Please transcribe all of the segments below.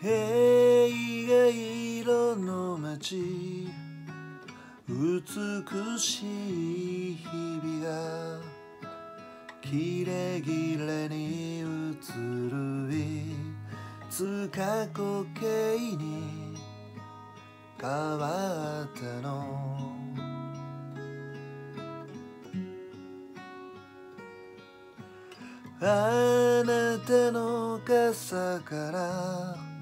映画色の街。美しい日々がキレキレに映る。いつ過去形に変わったの。あなたの傘から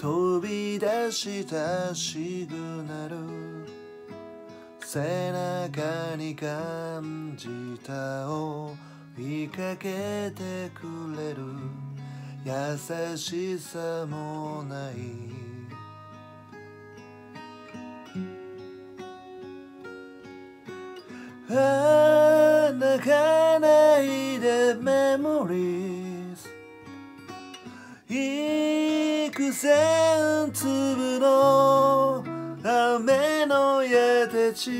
飛び出したシグナル背中に感じた追いかけてくれる。優しさもない。ああ泣かないでメモリーズ。幾千粒の雨の矢たち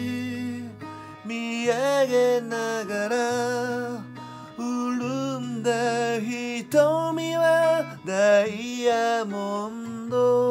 見上げながら潤んだ瞳はダイヤモンド。